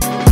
Bye.